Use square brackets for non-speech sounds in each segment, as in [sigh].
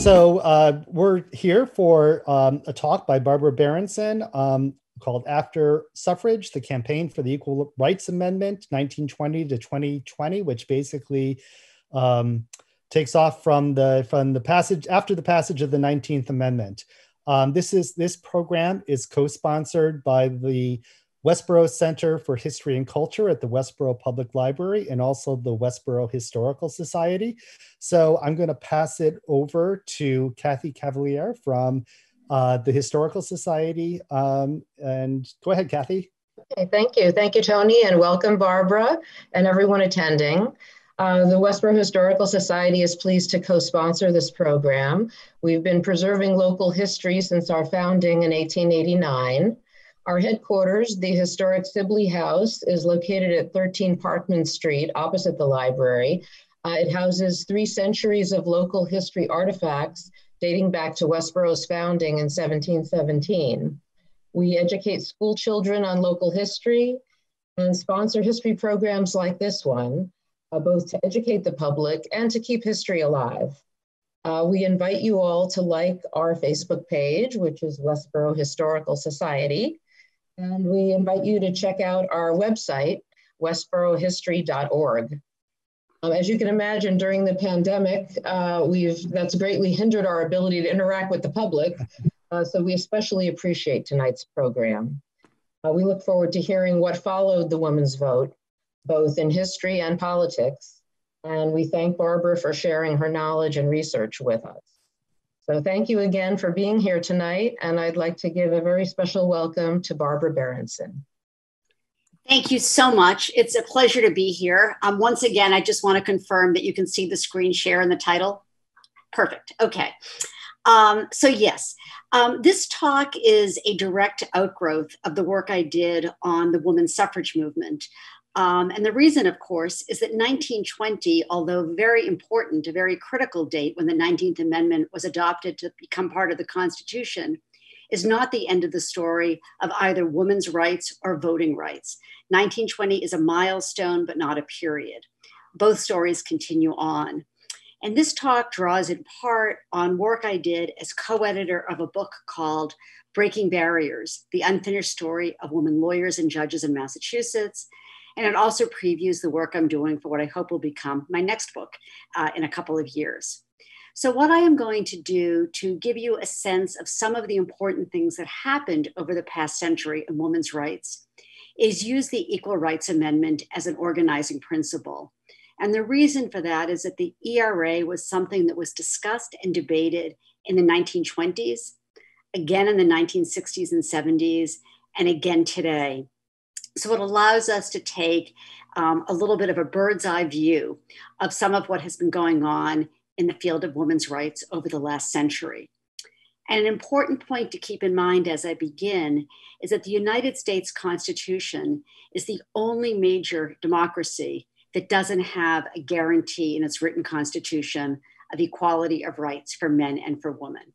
So uh, we're here for um, a talk by Barbara Berenson um, called After Suffrage, the Campaign for the Equal Rights Amendment, 1920 to 2020, which basically um, takes off from the, from the passage, after the passage of the 19th Amendment. Um, this, is, this program is co-sponsored by the Westborough Center for History and Culture at the Westborough Public Library and also the Westborough Historical Society. So I'm going to pass it over to Kathy Cavalier from uh, the Historical Society. Um, and go ahead, Kathy. Okay, thank you. Thank you, Tony, and welcome, Barbara, and everyone attending. Uh, the Westborough Historical Society is pleased to co-sponsor this program. We've been preserving local history since our founding in 1889. Our headquarters, the historic Sibley House, is located at 13 Parkman Street, opposite the library. Uh, it houses three centuries of local history artifacts dating back to Westborough's founding in 1717. We educate school children on local history and sponsor history programs like this one, uh, both to educate the public and to keep history alive. Uh, we invite you all to like our Facebook page, which is Westborough Historical Society, and we invite you to check out our website, westborohistory.org. Um, as you can imagine, during the pandemic, uh, we've that's greatly hindered our ability to interact with the public. Uh, so we especially appreciate tonight's program. Uh, we look forward to hearing what followed the women's vote, both in history and politics. And we thank Barbara for sharing her knowledge and research with us. So thank you again for being here tonight. And I'd like to give a very special welcome to Barbara Berenson. Thank you so much. It's a pleasure to be here. Um, once again, I just want to confirm that you can see the screen share in the title. Perfect. Okay. Um, so, yes, um, this talk is a direct outgrowth of the work I did on the women's suffrage movement. Um, and the reason, of course, is that 1920, although very important, a very critical date when the 19th Amendment was adopted to become part of the Constitution, is not the end of the story of either women's rights or voting rights. 1920 is a milestone, but not a period. Both stories continue on. And this talk draws in part on work I did as co editor of a book called Breaking Barriers The Unfinished Story of Women Lawyers and Judges in Massachusetts and it also previews the work I'm doing for what I hope will become my next book uh, in a couple of years. So, what I am going to do to give you a sense of some of the important things that happened over the past century in women's rights is use the Equal Rights Amendment as an organizing principle. And the reason for that is that the ERA was something that was discussed and debated in the 1920s, again in the 1960s and 70s, and again today. So it allows us to take um, a little bit of a bird's eye view of some of what has been going on in the field of women's rights over the last century. And an important point to keep in mind as I begin is that the United States Constitution is the only major democracy that doesn't have a guarantee in its written constitution of equality of rights for men and for women.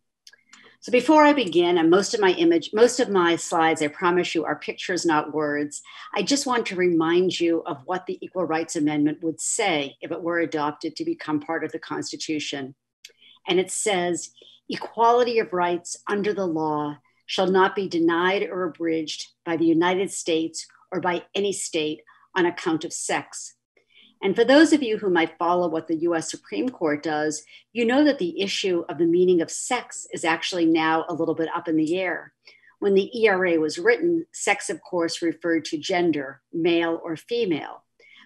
So before I begin, and most of my image, most of my slides, I promise you, are pictures, not words. I just want to remind you of what the Equal Rights Amendment would say if it were adopted to become part of the Constitution. And it says, equality of rights under the law shall not be denied or abridged by the United States or by any state on account of sex, and for those of you who might follow what the US Supreme Court does, you know that the issue of the meaning of sex is actually now a little bit up in the air. When the ERA was written, sex, of course, referred to gender, male or female.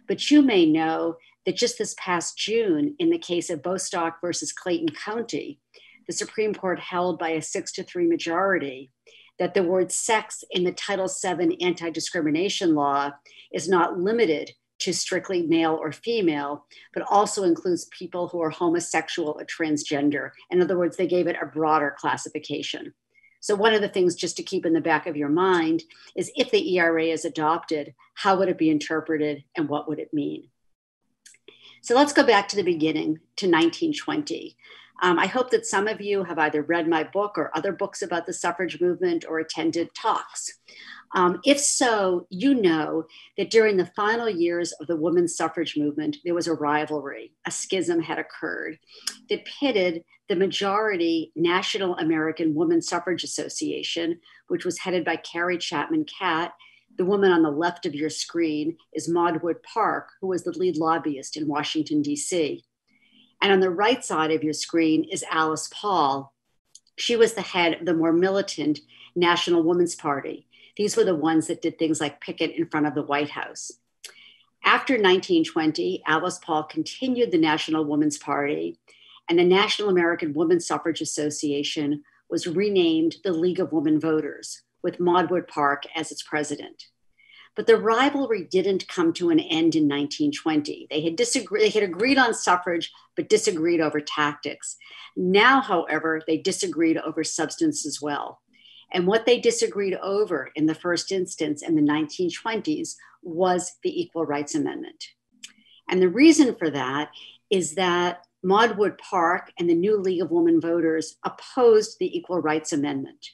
But you may know that just this past June, in the case of Bostock versus Clayton County, the Supreme Court held by a six to three majority that the word sex in the Title VII anti discrimination law is not limited to strictly male or female, but also includes people who are homosexual or transgender. In other words, they gave it a broader classification. So, one of the things just to keep in the back of your mind is if the ERA is adopted, how would it be interpreted and what would it mean? So, let's go back to the beginning to 1920. Um, I hope that some of you have either read my book or other books about the suffrage movement or attended talks. Um, if so, you know that during the final years of the women's suffrage movement, there was a rivalry, a schism had occurred that pitted the majority National American Woman Suffrage Association, which was headed by Carrie Chapman Catt. The woman on the left of your screen is Maude Wood Park, who was the lead lobbyist in Washington, D.C. And on the right side of your screen is Alice Paul. She was the head of the more militant National Women's Party. These were the ones that did things like picket in front of the White House. After 1920, Alice Paul continued the National Women's Party, and the National American Woman Suffrage Association was renamed the League of Women Voters, with Maude Wood Park as its president. But the rivalry didn't come to an end in 1920. They had they had agreed on suffrage, but disagreed over tactics. Now, however, they disagreed over substance as well. And what they disagreed over in the first instance in the 1920s was the Equal Rights Amendment. And the reason for that is that Maude Wood Park and the new League of Women Voters opposed the Equal Rights Amendment.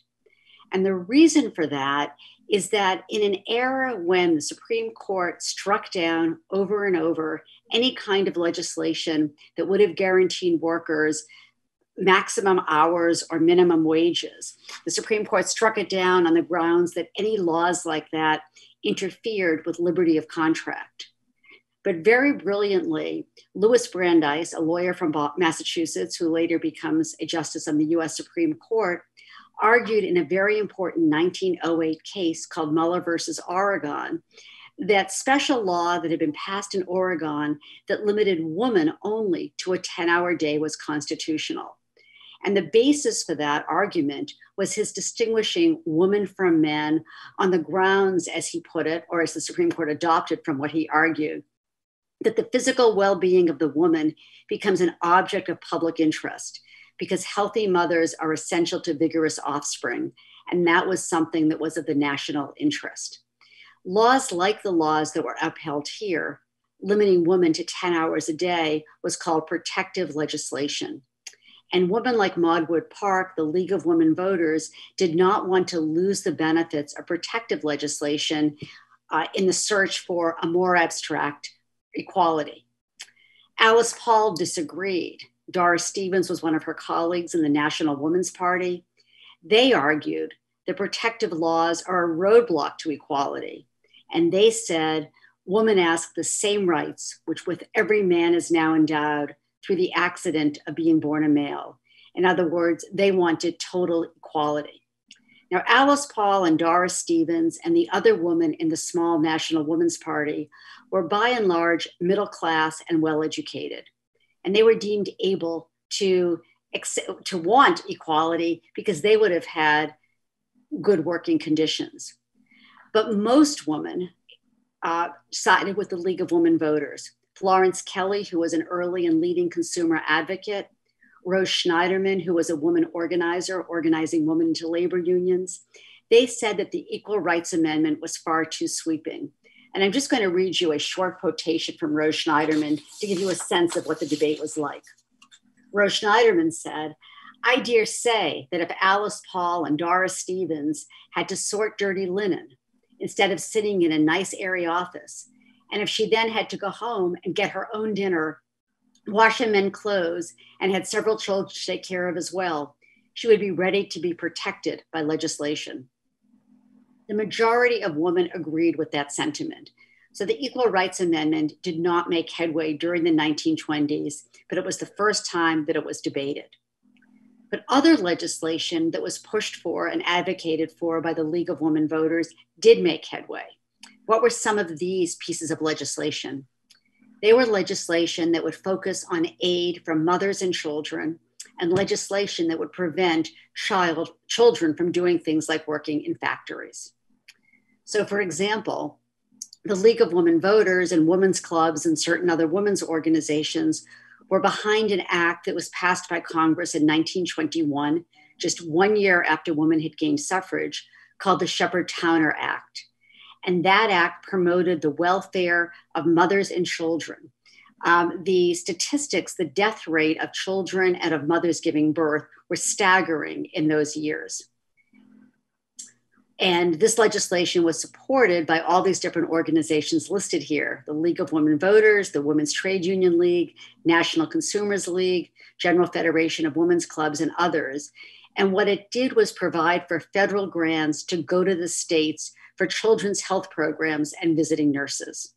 And the reason for that is that in an era when the Supreme Court struck down over and over any kind of legislation that would have guaranteed workers maximum hours or minimum wages, the Supreme Court struck it down on the grounds that any laws like that interfered with liberty of contract. But very brilliantly, Louis Brandeis, a lawyer from Massachusetts who later becomes a justice on the US Supreme Court, argued in a very important 1908 case called Muller versus Oregon that special law that had been passed in Oregon that limited women only to a 10 hour day was constitutional. And the basis for that argument was his distinguishing woman from men on the grounds, as he put it, or as the Supreme Court adopted from what he argued, that the physical well being of the woman becomes an object of public interest because healthy mothers are essential to vigorous offspring. And that was something that was of the national interest. Laws like the laws that were upheld here, limiting women to 10 hours a day, was called protective legislation. And women like Maude Wood Park, the League of Women Voters, did not want to lose the benefits of protective legislation uh, in the search for a more abstract equality. Alice Paul disagreed. Doris Stevens was one of her colleagues in the National Women's Party. They argued that protective laws are a roadblock to equality. And they said, women ask the same rights which with every man is now endowed through the accident of being born a male. In other words, they wanted total equality. Now, Alice Paul and Doris Stevens and the other women in the small National Women's Party were by and large middle class and well educated and they were deemed able to to want equality because they would have had good working conditions. But most women uh, sided with the League of Women Voters. Florence Kelley, who was an early and leading consumer advocate, Rose Schneiderman, who was a woman organizer organizing women into labor unions, they said that the Equal Rights Amendment was far too sweeping and I'm just going to read you a short quotation from Rose Schneiderman to give you a sense of what the debate was like. Rose Schneiderman said, I dare say that if Alice Paul and Doris Stevens had to sort dirty linen instead of sitting in a nice airy office, and if she then had to go home and get her own dinner, wash and mend clothes, and had several children to take care of as well, she would be ready to be protected by legislation the majority of women agreed with that sentiment. So the Equal Rights Amendment did not make headway during the 1920s, but it was the first time that it was debated. But other legislation that was pushed for and advocated for by the League of Women Voters did make headway. What were some of these pieces of legislation? They were legislation that would focus on aid for mothers and children and legislation that would prevent child, children from doing things like working in factories. So, for example, the League of Women Voters and women's clubs and certain other women's organizations were behind an act that was passed by Congress in 1921, just one year after women had gained suffrage, called the Sheppard Towner Act. And that act promoted the welfare of mothers and children um, the statistics, the death rate of children and of mothers giving birth were staggering in those years. And this legislation was supported by all these different organizations listed here the League of Women Voters, the Women's Trade Union League, National Consumers League, General Federation of Women's Clubs, and others. And what it did was provide for federal grants to go to the states for children's health programs and visiting nurses.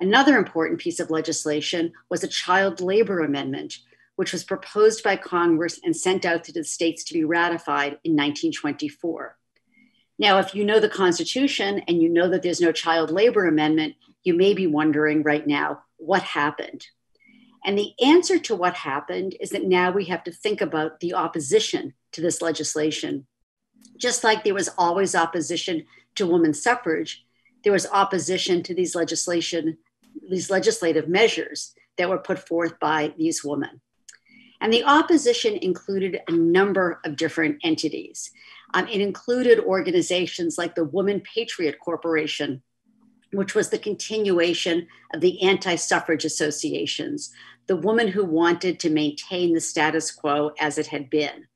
Another important piece of legislation was a child labor amendment, which was proposed by Congress and sent out to the states to be ratified in 1924. Now, if you know the Constitution and you know that there's no child labor amendment, you may be wondering right now what happened. And the answer to what happened is that now we have to think about the opposition to this legislation. Just like there was always opposition to women's suffrage, there was opposition to these legislation, these legislative measures that were put forth by these women. And the opposition included a number of different entities. Um, it included organizations like the Woman Patriot Corporation, which was the continuation of the anti suffrage associations, the woman who wanted to maintain the status quo as it had been.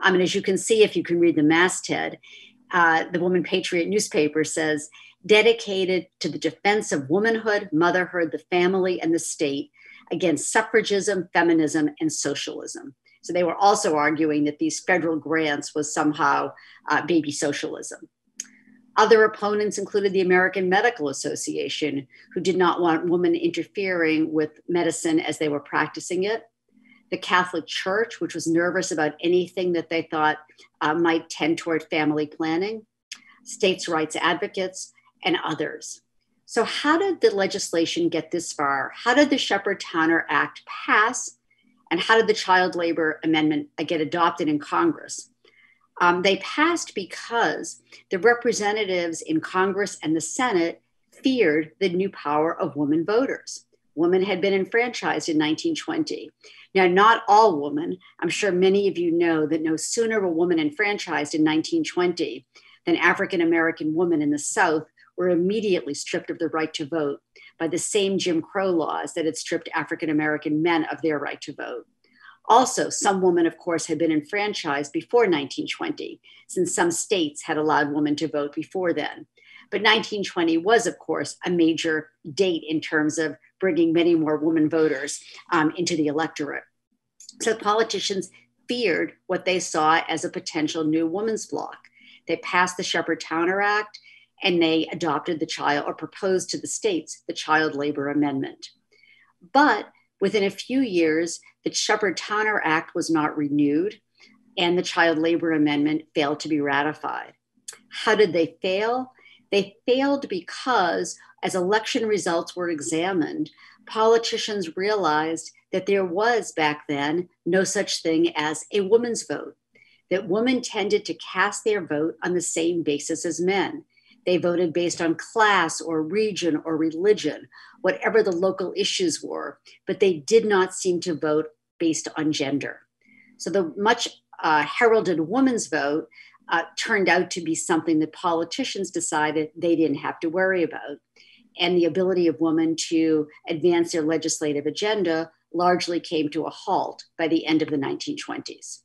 I mean, as you can see, if you can read the masthead, uh, the Woman Patriot newspaper says, dedicated to the defense of womanhood, motherhood, the family, and the state against suffragism, feminism, and socialism. So they were also arguing that these federal grants was somehow uh, baby socialism. Other opponents included the American Medical Association, who did not want women interfering with medicine as they were practicing it. The Catholic Church, which was nervous about anything that they thought uh, might tend toward family planning. States' rights advocates, and others. So, how did the legislation get this far? How did the Sheppard Towner Act pass and how did the child labor amendment get adopted in Congress? Um, they passed because the representatives in Congress and the Senate feared the new power of women voters. Women had been enfranchised in 1920. Now, not all women, I'm sure many of you know that no sooner were women enfranchised in 1920 than African American women in the South were immediately stripped of the right to vote by the same Jim Crow laws that had stripped African American men of their right to vote. Also, some women, of course, had been enfranchised before 1920, since some states had allowed women to vote before then. But 1920 was, of course, a major date in terms of bringing many more women voters um, into the electorate. So politicians feared what they saw as a potential new women's bloc. They passed the Sheppard Towner Act and they adopted the child or proposed to the states the child labor amendment. But within a few years, the Sheppard Towner Act was not renewed and the child labor amendment failed to be ratified. How did they fail? They failed because, as election results were examined, politicians realized that there was back then no such thing as a woman's vote, that women tended to cast their vote on the same basis as men. They voted based on class or region or religion, whatever the local issues were, but they did not seem to vote based on gender. So the much uh, heralded woman's vote uh, turned out to be something that politicians decided they didn't have to worry about. And the ability of women to advance their legislative agenda largely came to a halt by the end of the 1920s.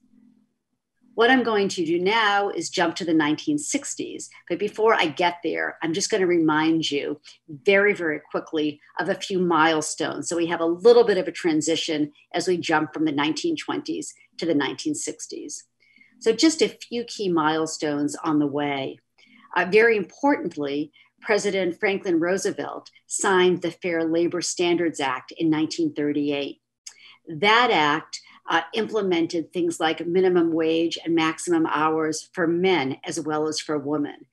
What I'm going to do now is jump to the 1960s. But before I get there, I'm just going to remind you very, very quickly of a few milestones. So we have a little bit of a transition as we jump from the 1920s to the 1960s. So, just a few key milestones on the way. Uh, very importantly, President Franklin Roosevelt signed the Fair Labor Standards Act in 1938. That act uh, implemented things like minimum wage and maximum hours for men as well as for women.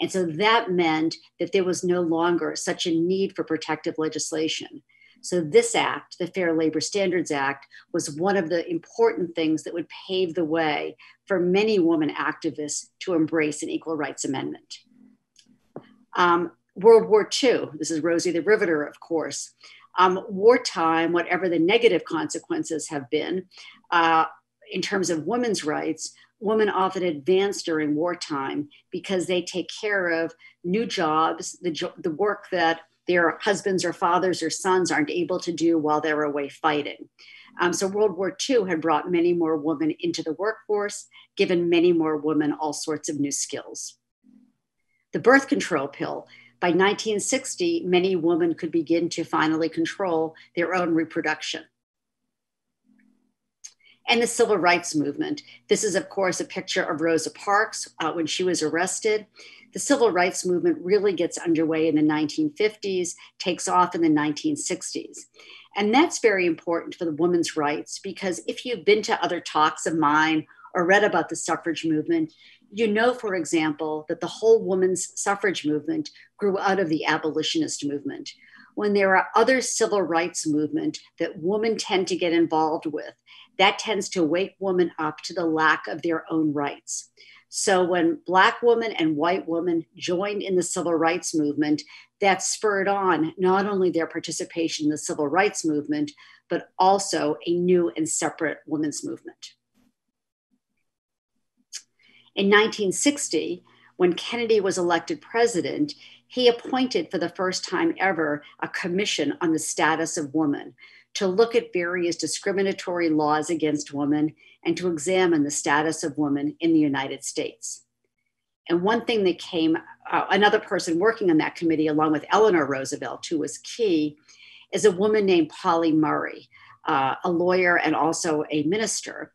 And so that meant that there was no longer such a need for protective legislation. So, this act, the Fair Labor Standards Act, was one of the important things that would pave the way for many women activists to embrace an equal rights amendment. Um, World War II, this is Rosie the Riveter, of course um, wartime, whatever the negative consequences have been uh, in terms of women's rights, women often advance during wartime because they take care of new jobs, the, jo- the work that their husbands or fathers or sons aren't able to do while they're away fighting. Um, so World War II had brought many more women into the workforce, given many more women all sorts of new skills. The birth control pill. By 1960, many women could begin to finally control their own reproduction and the civil rights movement. This is, of course, a picture of Rosa Parks uh, when she was arrested. The civil rights movement really gets underway in the 1950s, takes off in the 1960s. And that's very important for the women's rights because if you've been to other talks of mine or read about the suffrage movement, you know, for example, that the whole women's suffrage movement grew out of the abolitionist movement. When there are other civil rights movement that women tend to get involved with, that tends to wake women up to the lack of their own rights. So when Black women and white women joined in the civil rights movement, that spurred on not only their participation in the civil rights movement, but also a new and separate women's movement. In 1960, when Kennedy was elected president, he appointed for the first time ever a commission on the status of woman to look at various discriminatory laws against women and to examine the status of women in the United States. And one thing that came, uh, another person working on that committee, along with Eleanor Roosevelt, who was key, is a woman named Pauli Murray, uh, a lawyer and also a minister.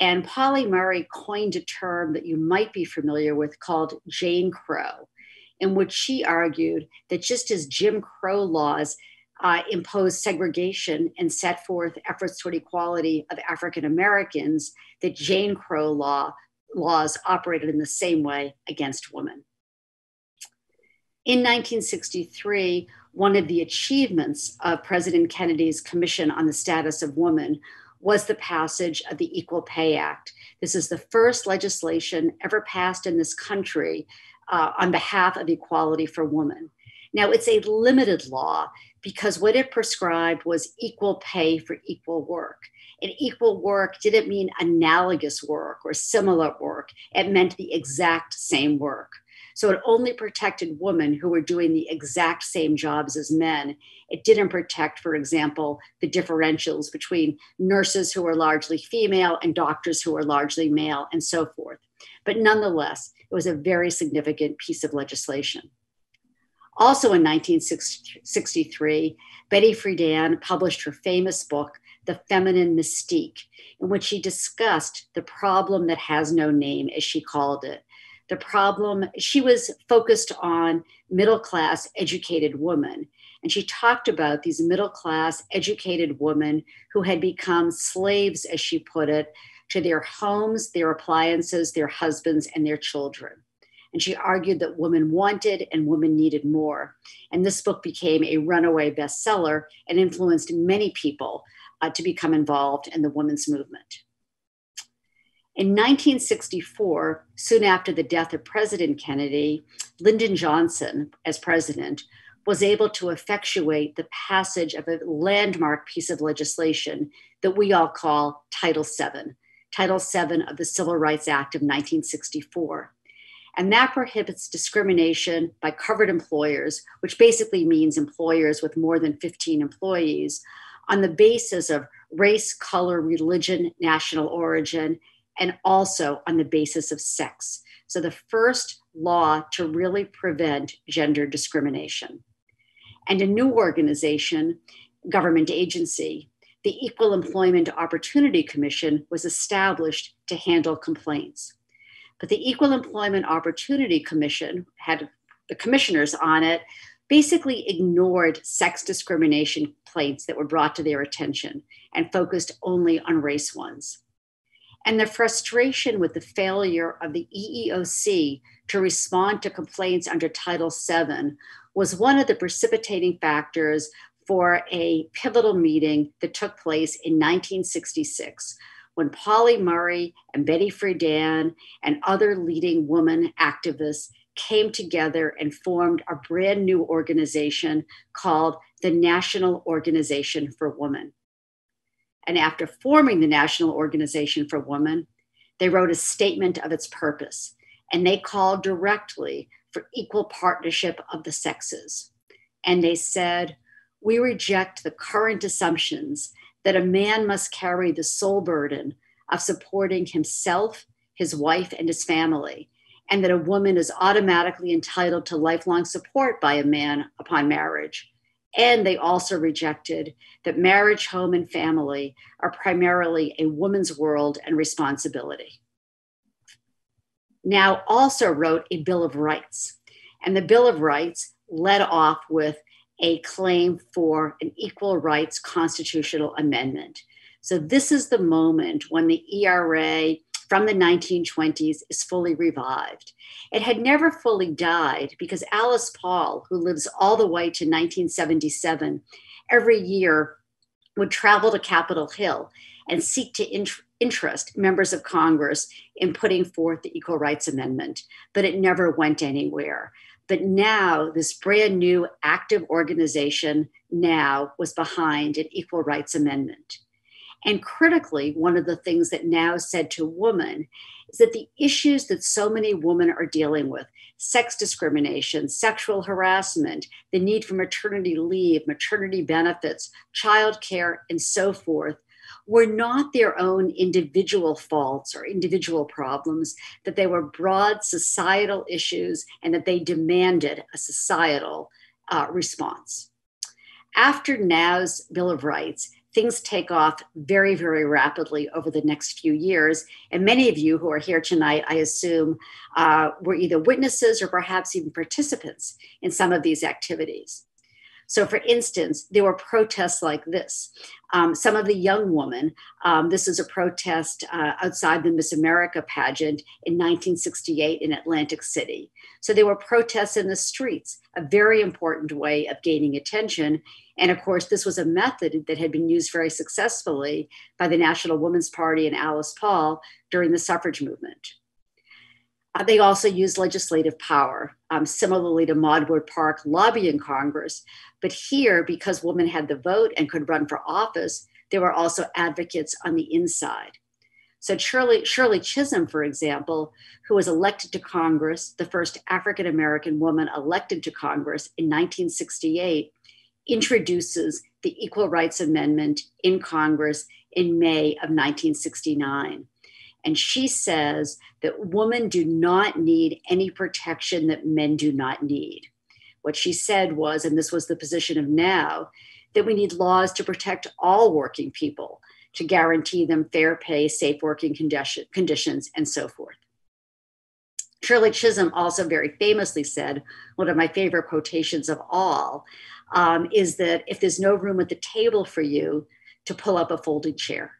And Pauli Murray coined a term that you might be familiar with called Jane Crow, in which she argued that just as Jim Crow laws uh, imposed segregation and set forth efforts toward equality of African Americans, that Jane Crow law laws operated in the same way against women. In 1963, one of the achievements of President Kennedy's Commission on the Status of Women was the passage of the Equal Pay Act. This is the first legislation ever passed in this country uh, on behalf of equality for women. Now, it's a limited law because what it prescribed was equal pay for equal work. And equal work didn't mean analogous work or similar work, it meant the exact same work. So it only protected women who were doing the exact same jobs as men. It didn't protect, for example, the differentials between nurses who were largely female and doctors who were largely male, and so forth. But nonetheless, it was a very significant piece of legislation. Also in 1963, Betty Friedan published her famous book, The Feminine Mystique, in which she discussed the problem that has no name, as she called it. The problem, she was focused on middle class educated women. And she talked about these middle class educated women who had become slaves, as she put it, to their homes, their appliances, their husbands, and their children. And she argued that women wanted and women needed more. And this book became a runaway bestseller and influenced many people uh, to become involved in the women's movement. In 1964, soon after the death of President Kennedy, Lyndon Johnson, as president, was able to effectuate the passage of a landmark piece of legislation that we all call Title VII, Title VII of the Civil Rights Act of 1964 and that prohibits discrimination by covered employers, which basically means employers with more than 15 employees, on the basis of race, color, religion, national origin, and also on the basis of sex. So, the first law to really prevent gender discrimination. And a new organization, government agency, the Equal Employment Opportunity Commission, was established to handle complaints. But the Equal Employment Opportunity Commission had the commissioners on it basically ignored sex discrimination complaints that were brought to their attention and focused only on race ones. And the frustration with the failure of the EEOC to respond to complaints under Title VII was one of the precipitating factors for a pivotal meeting that took place in 1966 when Pauli Murray and Betty Friedan and other leading women activists came together and formed a brand new organization called the National Organization for Women. And after forming the National Organization for Women, they wrote a statement of its purpose and they called directly for equal partnership of the sexes. and they said, We reject the current assumptions that a man must carry the sole burden of supporting himself, his wife, and his family, and that a woman is automatically entitled to lifelong support by a man upon marriage. And they also rejected that marriage, home, and family are primarily a woman's world and responsibility. Now, also wrote a Bill of Rights. And the Bill of Rights led off with a claim for an equal rights constitutional amendment. So, this is the moment when the ERA from the 1920s is fully revived. It had never fully died because Alice Paul, who lives all the way to 1977, every year would travel to Capitol Hill and seek to int- interest members of Congress in putting forth the Equal Rights Amendment, but it never went anywhere. But now, this brand new active organization now was behind an Equal Rights Amendment. And critically, one of the things that now said to women is that the issues that so many women are dealing with sex discrimination, sexual harassment, the need for maternity leave, maternity benefits, childcare, and so forth were not their own individual faults or individual problems, that they were broad societal issues and that they demanded a societal uh, response. After now's Bill of Rights, things take off very, very rapidly over the next few years. And many of you who are here tonight, I assume, uh, were either witnesses or perhaps even participants in some of these activities. So, for instance, there were protests like this. Um, some of the young women, um, this is a protest uh, outside the Miss America pageant in 1968 in Atlantic City. So, there were protests in the streets, a very important way of gaining attention. And of course, this was a method that had been used very successfully by the National Women's Party and Alice Paul during the suffrage movement. Uh, they also used legislative power, um, similarly to Maude Wood Park lobbying Congress. But here, because women had the vote and could run for office, there were also advocates on the inside. So Shirley, Shirley Chisholm, for example, who was elected to Congress, the first African American woman elected to Congress in 1968, introduces the Equal Rights Amendment in Congress in May of 1969. And she says that women do not need any protection that men do not need. What she said was, and this was the position of now, that we need laws to protect all working people, to guarantee them fair pay, safe working condition, conditions, and so forth. Shirley Chisholm also very famously said, one of my favorite quotations of all, um, is that if there's no room at the table for you, to pull up a folding chair.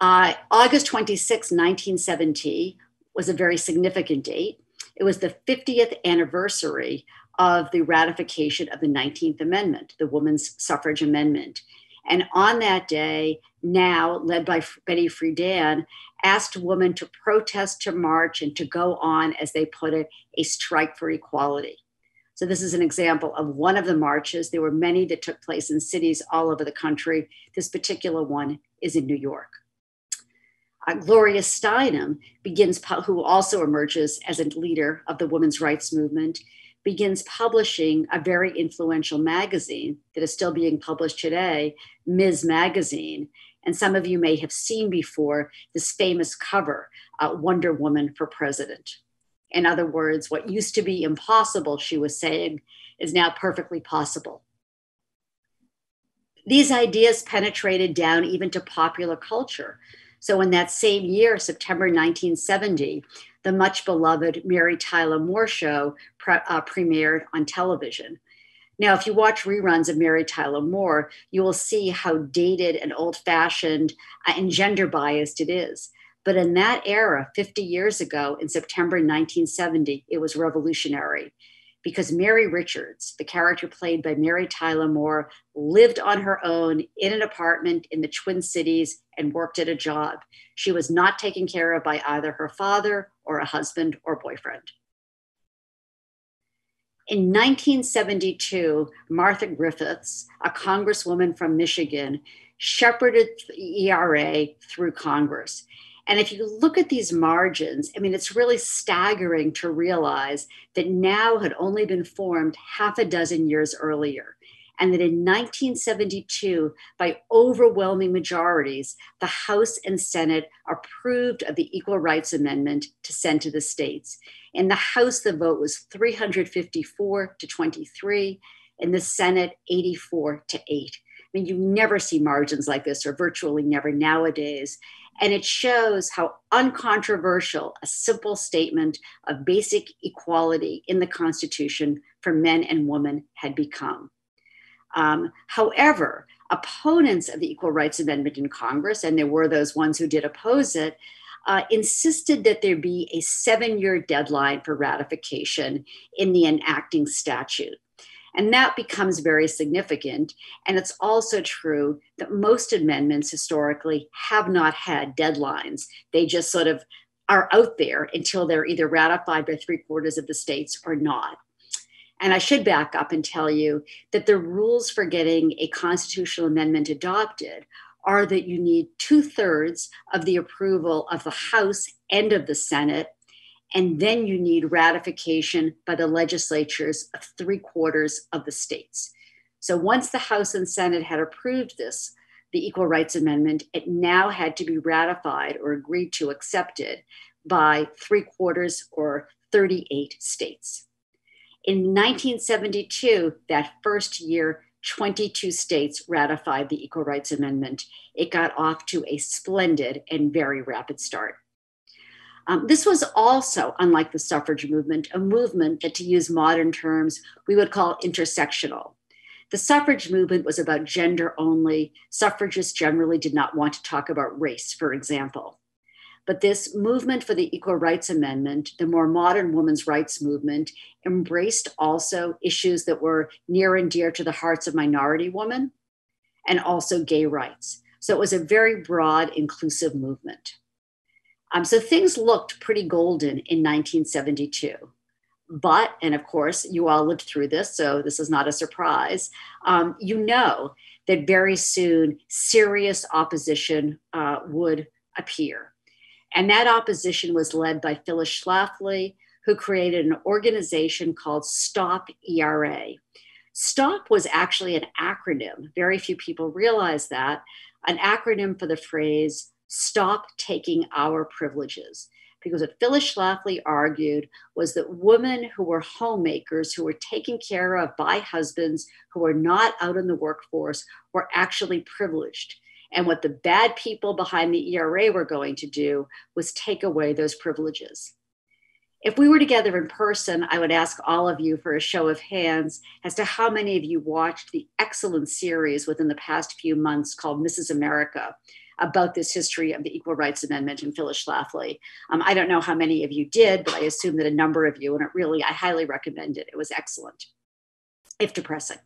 Uh, August 26, 1970 was a very significant date. It was the 50th anniversary of the ratification of the 19th Amendment, the Women's Suffrage Amendment. And on that day, now led by Betty Friedan, asked women to protest, to march, and to go on, as they put it, a strike for equality. So, this is an example of one of the marches. There were many that took place in cities all over the country. This particular one is in New York. Uh, Gloria Steinem begins, who also emerges as a leader of the women's rights movement, begins publishing a very influential magazine that is still being published today, Ms. Magazine. And some of you may have seen before this famous cover, uh, Wonder Woman for President. In other words, what used to be impossible, she was saying, is now perfectly possible. These ideas penetrated down even to popular culture. So, in that same year, September 1970, the much beloved Mary Tyler Moore show pre- uh, premiered on television. Now, if you watch reruns of Mary Tyler Moore, you will see how dated and old fashioned uh, and gender biased it is. But in that era, 50 years ago, in September 1970, it was revolutionary because Mary Richards, the character played by Mary Tyler Moore, lived on her own in an apartment in the Twin Cities and worked at a job. She was not taken care of by either her father or a husband or boyfriend. In 1972, Martha Griffiths, a congresswoman from Michigan, shepherded the ERA through Congress. And if you look at these margins, I mean, it's really staggering to realize that now had only been formed half a dozen years earlier. And that in 1972, by overwhelming majorities, the House and Senate approved of the Equal Rights Amendment to send to the states. In the House, the vote was 354 to 23, in the Senate, 84 to 8. I mean, you never see margins like this, or virtually never nowadays. And it shows how uncontroversial a simple statement of basic equality in the Constitution for men and women had become. Um, however, opponents of the Equal Rights Amendment in Congress, and there were those ones who did oppose it, uh, insisted that there be a seven year deadline for ratification in the enacting statute. And that becomes very significant. And it's also true that most amendments historically have not had deadlines. They just sort of are out there until they're either ratified by three quarters of the states or not. And I should back up and tell you that the rules for getting a constitutional amendment adopted are that you need two thirds of the approval of the House and of the Senate and then you need ratification by the legislatures of three quarters of the states. So once the House and Senate had approved this, the Equal Rights Amendment, it now had to be ratified or agreed to accepted by three quarters or 38 states. In 1972, that first year, 22 states ratified the Equal Rights Amendment. It got off to a splendid and very rapid start. Um, this was also, unlike the suffrage movement, a movement that, to use modern terms, we would call intersectional. The suffrage movement was about gender only. Suffragists generally did not want to talk about race, for example. But this movement for the Equal Rights Amendment, the more modern women's rights movement, embraced also issues that were near and dear to the hearts of minority women and also gay rights. So it was a very broad, inclusive movement. Um, so things looked pretty golden in 1972. But, and of course, you all lived through this, so this is not a surprise. Um, you know that very soon serious opposition uh, would appear. And that opposition was led by Phyllis Schlafly, who created an organization called Stop ERA. STOP was actually an acronym. Very few people realize that. An acronym for the phrase stop taking our privileges. Because what Phyllis Schlafly argued was that women who were homemakers, who were taken care of by husbands who were not out in the workforce, were actually privileged. And what the bad people behind the ERA were going to do was take away those privileges. If we were together in person, I would ask all of you for a show of hands as to how many of you watched the excellent series within the past few months called Mrs. America, about this history of the Equal Rights Amendment and Phyllis Schlafly. Um, I don't know how many of you did, but I assume that a number of you, and it really, I highly recommend it. It was excellent, if depressing.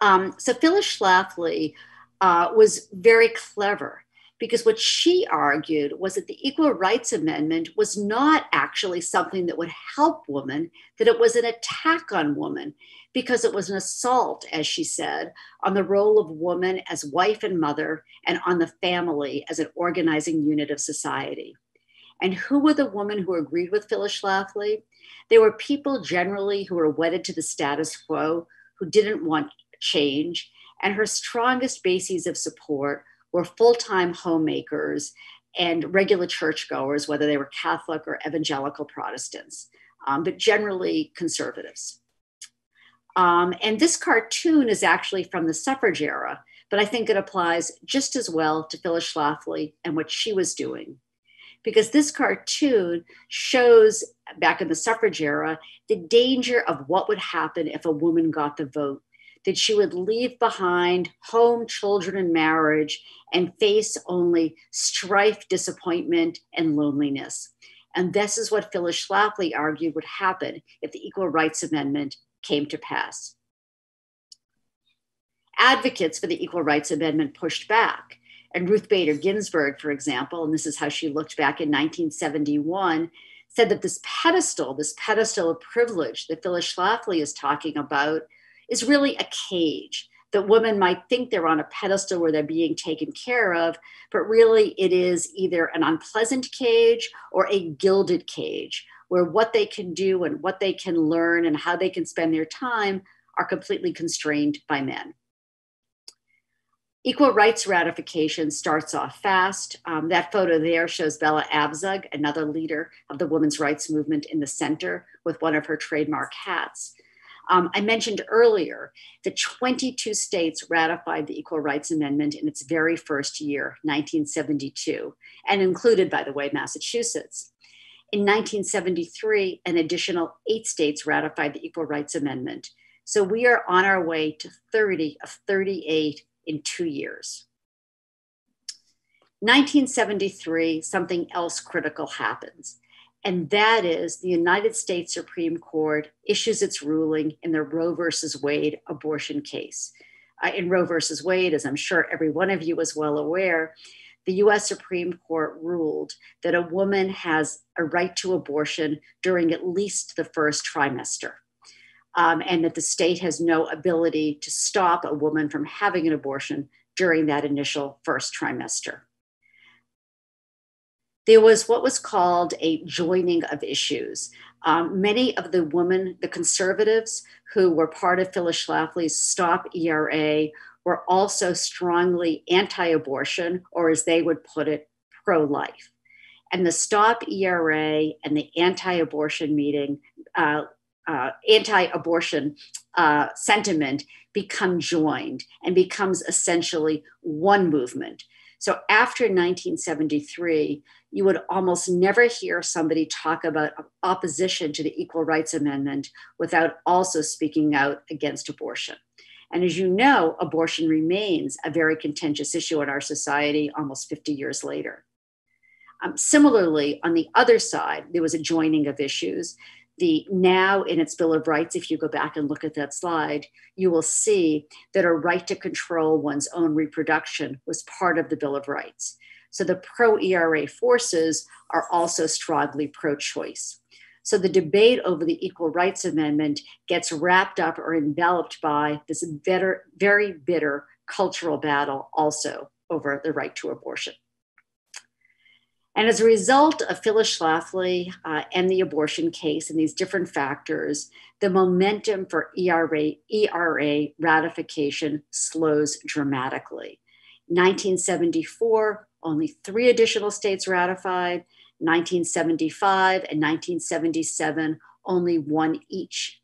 Um, so Phyllis Schlafly uh, was very clever because what she argued was that the Equal Rights Amendment was not actually something that would help women, that it was an attack on women because it was an assault, as she said, on the role of woman as wife and mother and on the family as an organizing unit of society. And who were the women who agreed with Phyllis Schlafly? They were people generally who were wedded to the status quo, who didn't want change. And her strongest bases of support were full time homemakers and regular churchgoers, whether they were Catholic or evangelical Protestants, um, but generally conservatives. Um, and this cartoon is actually from the suffrage era, but I think it applies just as well to Phyllis Schlafly and what she was doing. Because this cartoon shows back in the suffrage era the danger of what would happen if a woman got the vote that she would leave behind home, children, and marriage and face only strife, disappointment, and loneliness. And this is what Phyllis Schlafly argued would happen if the Equal Rights Amendment came to pass. Advocates for the Equal Rights Amendment pushed back. And Ruth Bader Ginsburg, for example, and this is how she looked back in 1971, said that this pedestal, this pedestal of privilege that Phyllis Schlafly is talking about, is really a cage that women might think they're on a pedestal where they're being taken care of, but really it is either an unpleasant cage or a gilded cage where what they can do and what they can learn and how they can spend their time are completely constrained by men. Equal rights ratification starts off fast. Um, that photo there shows Bella Abzug, another leader of the women's rights movement in the center, with one of her trademark hats. Um, I mentioned earlier that 22 states ratified the Equal Rights Amendment in its very first year, 1972, and included, by the way, Massachusetts. In 1973, an additional eight states ratified the Equal Rights Amendment. So we are on our way to 30 of 38 in two years. 1973, something else critical happens. And that is the United States Supreme Court issues its ruling in the Roe versus Wade abortion case. Uh, in Roe versus Wade, as I'm sure every one of you is well aware, the US Supreme Court ruled that a woman has a right to abortion during at least the first trimester um, and that the state has no ability to stop a woman from having an abortion during that initial first trimester. There was what was called a joining of issues. Um, many of the women, the conservatives who were part of Phyllis Schlafly's Stop ERA, were also strongly anti abortion, or as they would put it, pro life. And the Stop ERA and the anti abortion meeting uh, uh, anti-abortion uh, sentiment become joined and becomes essentially one movement. So after 1973, you would almost never hear somebody talk about opposition to the Equal Rights Amendment without also speaking out against abortion. And as you know, abortion remains a very contentious issue in our society almost 50 years later. Um, similarly, on the other side, there was a joining of issues the NOW in its Bill of Rights, if you go back and look at that slide, you will see that a right to control one's own reproduction was part of the Bill of Rights. So the pro ERA forces are also strongly pro choice. So the debate over the Equal Rights Amendment gets wrapped up or enveloped by this very bitter cultural battle also over the right to abortion. And as a result of Phyllis Schlafly uh, and the abortion case and these different factors, the momentum for ERA, ERA ratification slows dramatically. 1974, only three additional states ratified. 1975 and 1977, only one each.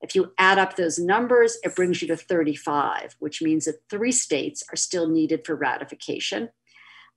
If you add up those numbers, it brings you to 35, which means that three states are still needed for ratification.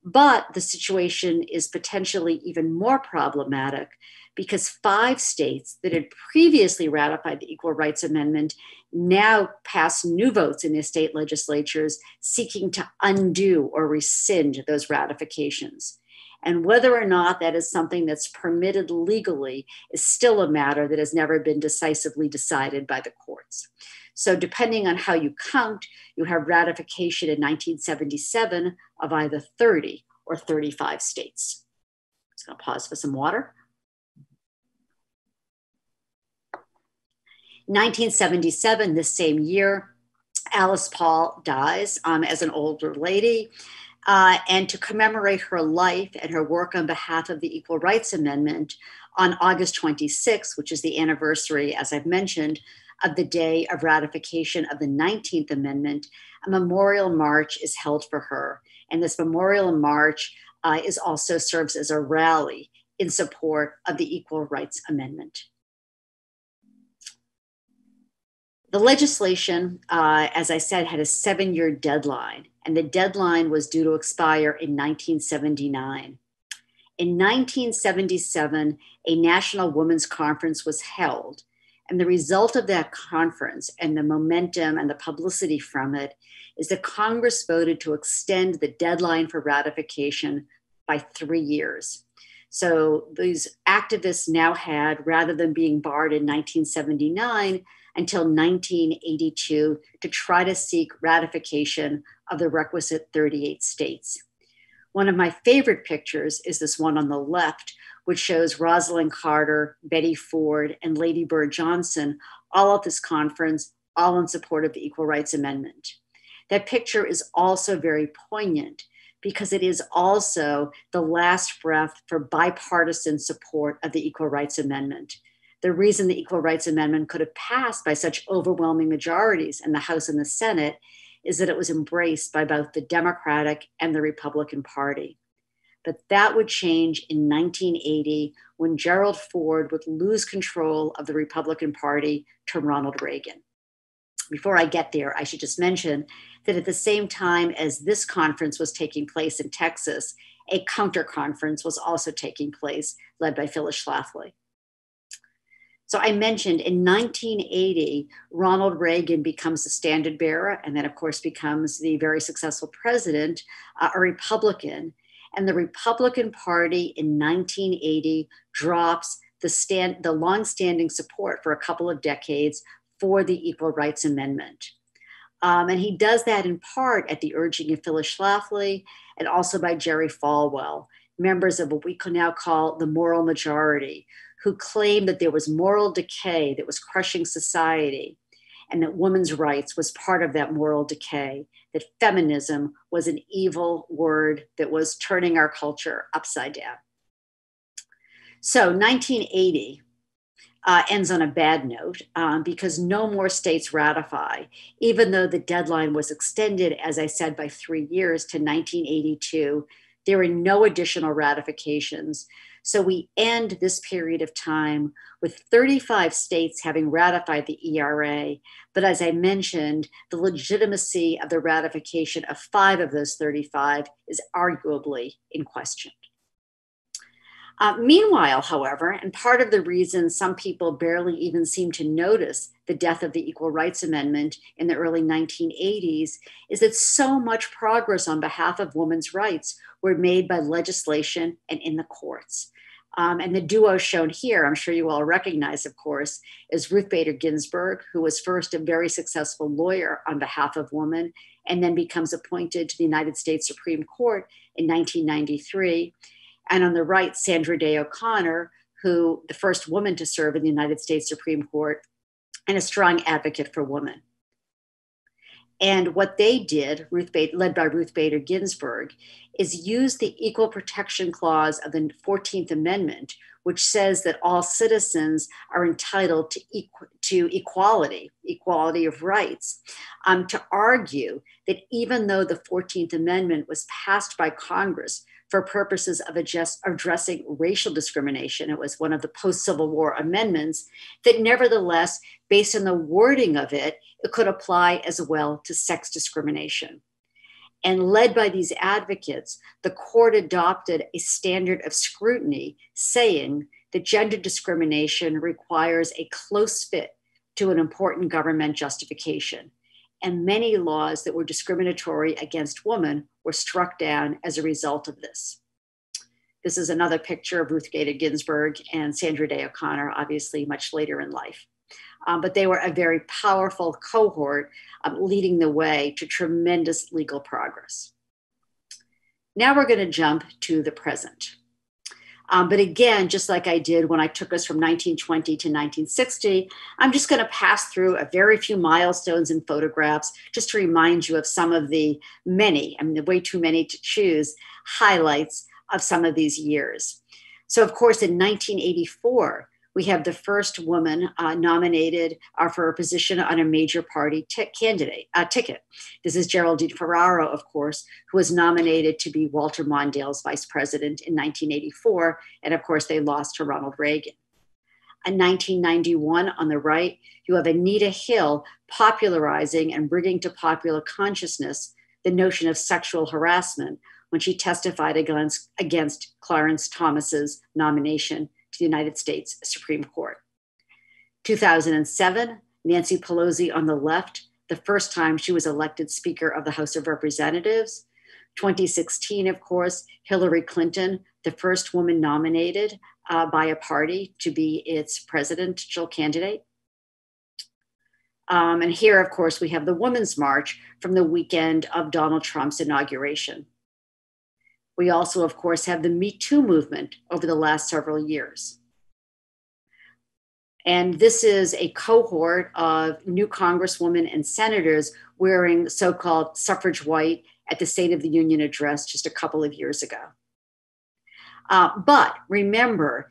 But the situation is potentially even more problematic because five states that had previously ratified the Equal Rights Amendment now pass new votes in their state legislatures seeking to undo or rescind those ratifications. And whether or not that is something that's permitted legally is still a matter that has never been decisively decided by the courts. So, depending on how you count, you have ratification in 1977 of either 30 or 35 states. I'm just going to pause for some water. 1977, this same year, Alice Paul dies um, as an older lady. Uh, and to commemorate her life and her work on behalf of the Equal Rights Amendment on August 26, which is the anniversary, as I've mentioned, of the day of ratification of the 19th Amendment, a memorial march is held for her. And this memorial march uh, is also serves as a rally in support of the Equal Rights Amendment. The legislation, uh, as I said, had a seven year deadline, and the deadline was due to expire in 1979. In 1977, a National Women's Conference was held and the result of that conference and the momentum and the publicity from it is that Congress voted to extend the deadline for ratification by three years. So these activists now had, rather than being barred in 1979 until 1982, to try to seek ratification of the requisite 38 states. One of my favorite pictures is this one on the left, which shows Rosalynn Carter, Betty Ford, and Lady Bird Johnson all at this conference, all in support of the Equal Rights Amendment. that picture is also very poignant because it is also the last breath for bipartisan support of the Equal Rights Amendment. The reason the Equal Rights Amendment could have passed by such overwhelming majorities in the House and the Senate is that it was embraced by both the Democratic and the Republican Party. But that would change in 1980 when Gerald Ford would lose control of the Republican Party to Ronald Reagan. Before I get there, I should just mention that at the same time as this conference was taking place in Texas, a counter conference was also taking place, led by Phyllis Schlafly. So I mentioned in 1980, Ronald Reagan becomes the standard bearer, and then, of course, becomes the very successful president, uh, a Republican. And the Republican Party in 1980 drops the stand, the longstanding support for a couple of decades for the Equal Rights Amendment. Um, and he does that in part at the urging of Phyllis Schlafly and also by Jerry Falwell, members of what we can now call the moral majority, who claimed that there was moral decay that was crushing society and that women's rights was part of that moral decay, that feminism was an evil word that was turning our culture upside down. So 1980 uh, ends on a bad note um, because no more states ratify, even though the deadline was extended, as I said, by three years to 1982. There were no additional ratifications. So we end this period of time with 35 states having ratified the ERA. But as I mentioned, the legitimacy of the ratification of five of those 35 is arguably in question. Uh, meanwhile, however, and part of the reason some people barely even seem to notice the death of the Equal Rights Amendment in the early 1980s is that so much progress on behalf of women's rights were made by legislation and in the courts. Um, and the duo shown here, I'm sure you all recognize, of course, is Ruth Bader Ginsburg, who was first a very successful lawyer on behalf of women and then becomes appointed to the United States Supreme Court in 1993 and on the right, Sandra Day O'Connor, who the first woman to serve in the United States Supreme Court and a strong advocate for women. And what they did, Ruth Bader, led by Ruth Bader Ginsburg, is use the Equal Protection Clause of the 14th Amendment, which says that all citizens are entitled to, equ- to equality, equality of rights, um, to argue that even though the 14th Amendment was passed by Congress for purposes of adjust, addressing racial discrimination. It was one of the post Civil War amendments that, nevertheless, based on the wording of it, it could apply as well to sex discrimination. And led by these advocates, the court adopted a standard of scrutiny saying that gender discrimination requires a close fit to an important government justification and many laws that were discriminatory against women were struck down as a result of this. This is another picture of Ruth Bader Ginsburg and Sandra Day O'Connor, obviously much later in life. Um, but they were a very powerful cohort um, leading the way to tremendous legal progress. Now we're going to jump to the present. Um, but again, just like I did when I took us from 1920 to 1960, I'm just going to pass through a very few milestones and photographs just to remind you of some of the many, I mean, way too many to choose, highlights of some of these years. So, of course, in 1984, we have the first woman uh, nominated uh, for a position on a major party t- candidate uh, ticket. This is Geraldine Ferraro, of course, who was nominated to be Walter Mondale's vice president in 1984, and of course they lost to Ronald Reagan. In 1991, on the right, you have Anita Hill popularizing and bringing to popular consciousness the notion of sexual harassment when she testified against, against Clarence Thomas's nomination the United States Supreme Court. 2007, Nancy Pelosi on the left, the first time she was elected Speaker of the House of Representatives. 2016, of course, Hillary Clinton, the first woman nominated uh, by a party to be its presidential candidate. Um, and here, of course, we have the Women's March from the weekend of Donald Trump's inauguration. We also, of course, have the Me Too movement over the last several years. And this is a cohort of new congresswomen and senators wearing so called suffrage white at the State of the Union address just a couple of years ago. Uh, but remember,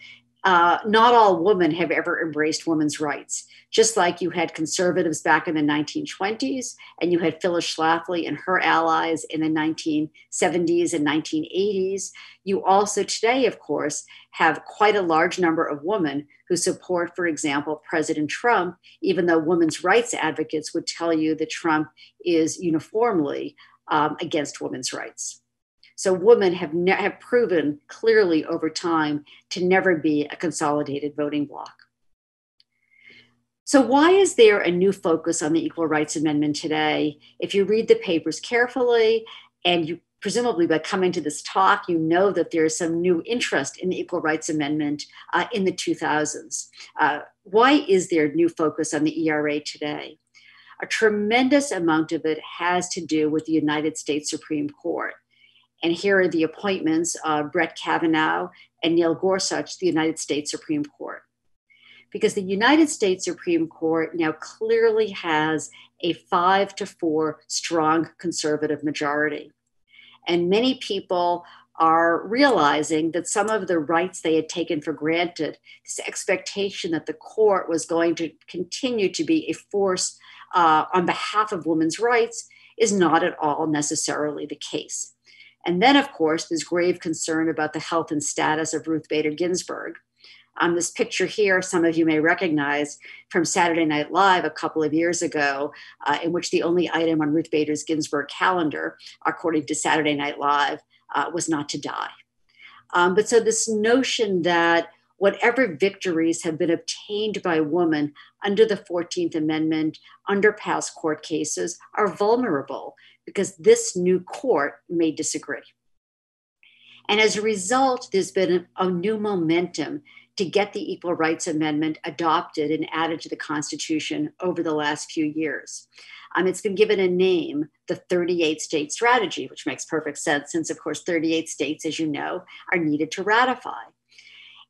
uh, not all women have ever embraced women's rights. Just like you had conservatives back in the 1920s, and you had Phyllis Schlafly and her allies in the 1970s and 1980s, you also today, of course, have quite a large number of women who support, for example, President Trump, even though women's rights advocates would tell you that Trump is uniformly um, against women's rights. So women have, ne- have proven clearly over time to never be a consolidated voting bloc. So, why is there a new focus on the Equal Rights Amendment today? If you read the papers carefully, and you presumably by coming to this talk, you know that there is some new interest in the Equal Rights Amendment uh, in the 2000s. Uh, why is there a new focus on the ERA today? A tremendous amount of it has to do with the United States Supreme Court. And here are the appointments of Brett Kavanaugh and Neil Gorsuch to the United States Supreme Court. Because the United States Supreme Court now clearly has a five to four strong conservative majority. And many people are realizing that some of the rights they had taken for granted, this expectation that the court was going to continue to be a force uh, on behalf of women's rights, is not at all necessarily the case. And then, of course, there's grave concern about the health and status of Ruth Bader Ginsburg. Um, this picture here, some of you may recognize from Saturday Night Live a couple of years ago, uh, in which the only item on Ruth Bader Ginsburg calendar, according to Saturday Night Live, uh, was not to die. Um, but so this notion that whatever victories have been obtained by women under the 14th Amendment, under past court cases, are vulnerable because this new court may disagree. And as a result, there's been a, new momentum to get the Equal Rights Amendment adopted and added to the Constitution over the last few years. Um, it's been given a name, the 38 state strategy, which makes perfect sense since, of course, 38 states, as you know, are needed to ratify.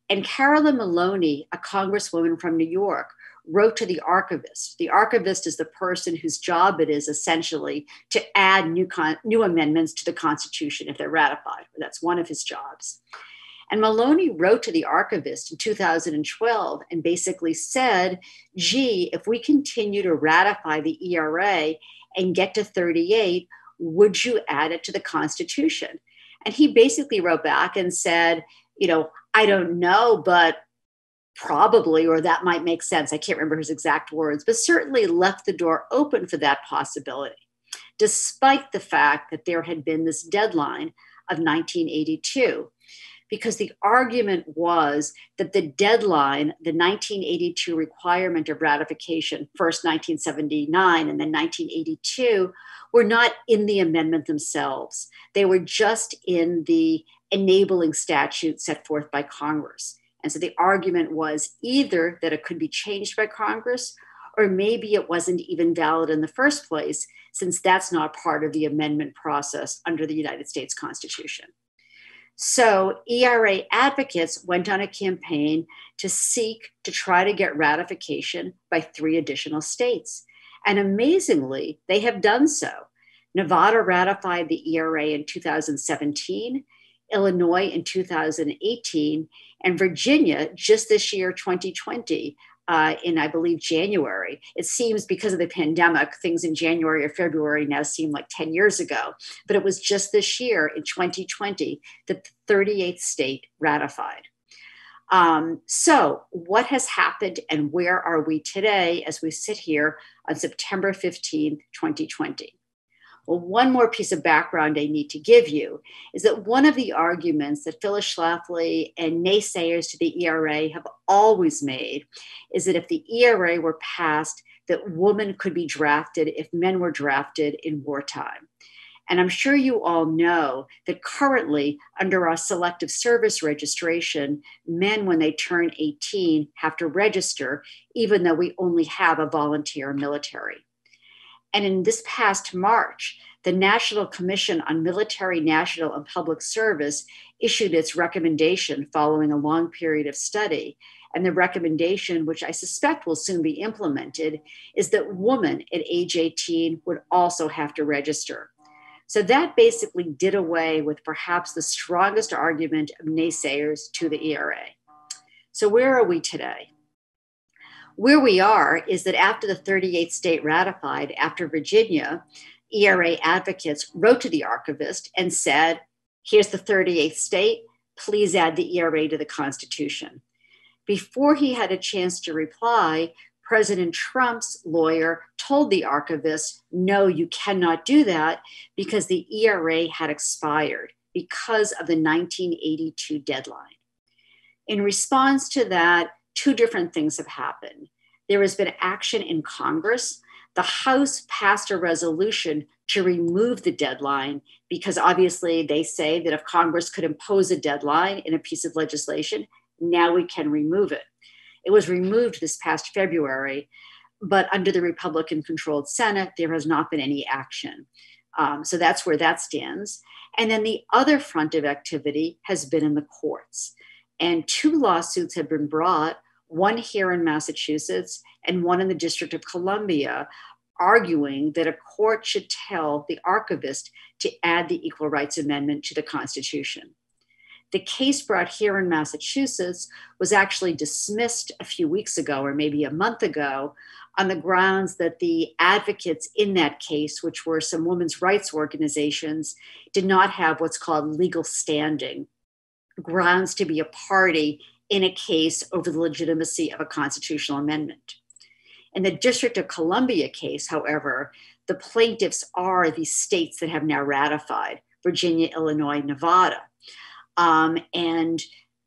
And Carolyn Maloney, a congresswoman from New York, wrote to the archivist. The archivist is the person whose job it is essentially to add new, con- new amendments to the Constitution if they're ratified. That's one of his jobs. And Maloney wrote to the archivist in 2012 and basically said, gee, if we continue to ratify the ERA and get to 38, would you add it to the Constitution? And he basically wrote back and said, you know, I don't know, but probably, or that might make sense. I can't remember his exact words, but certainly left the door open for that possibility, despite the fact that there had been this deadline of 1982. Because the argument was that the deadline, the 1982 requirement of ratification, first 1979 and then 1982, were not in the amendment themselves. They were just in the enabling statute set forth by Congress. And so the argument was either that it could be changed by Congress, or maybe it wasn't even valid in the first place, since that's not part of the amendment process under the United States Constitution. So ERA advocates went on a campaign to seek to try to get ratification by three additional states. And amazingly, they have done so. Nevada ratified the ERA in 2017, Illinois in 2018, and Virginia just this year, 2020. Uh, in I believe January. It seems because of the pandemic, things in January or February now seem like 10 years ago. But it was just this year in 2020 that the 38th state ratified. Um, so, what has happened and where are we today as we sit here on September 15, 2020? Well, one more piece of background I need to give you is that one of the arguments that Phyllis Schlafly and naysayers to the ERA have always made is that if the ERA were passed, that women could be drafted if men were drafted in wartime. And I'm sure you all know that currently, under our selective service registration, men, when they turn 18, have to register, even though we only have a volunteer military. And in this past March, the National Commission on Military, National, and Public Service issued its recommendation following a long period of study. And the recommendation, which I suspect will soon be implemented, is that women at age 18 would also have to register. So that basically did away with perhaps the strongest argument of naysayers to the ERA. So, where are we today? Where we are is that after the 38th state ratified, after Virginia, ERA advocates wrote to the archivist and said, Here's the 38th state, please add the ERA to the Constitution. Before he had a chance to reply, President Trump's lawyer told the archivist, no, you cannot do that because the ERA had expired because of the 1982 deadline. In response to that, two different things have happened. There has been action in Congress. The House passed a resolution to remove the deadline because obviously they say that if Congress could impose a deadline in a piece of legislation, now we can remove it. It was removed this past February, but under the Republican controlled Senate, there has not been any action. Um, so that's where that stands. And then the other front of activity has been in the courts. And two lawsuits have been brought one here in Massachusetts and one in the District of Columbia, arguing that a court should tell the archivist to add the Equal Rights Amendment to the Constitution. The case brought here in Massachusetts was actually dismissed a few weeks ago, or maybe a month ago, on the grounds that the advocates in that case, which were some women's rights organizations, did not have what's called legal standing, grounds to be a party in a case over the legitimacy of a constitutional amendment. In the District of Columbia case, however, the plaintiffs are the states that have now ratified Virginia, Illinois, Nevada. Um, and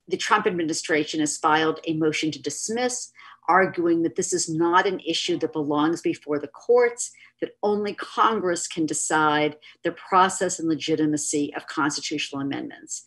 the Trump administration has filed a motion to dismiss, arguing that this is not an issue that belongs before the courts, that only Congress can decide the process and legitimacy of constitutional amendments.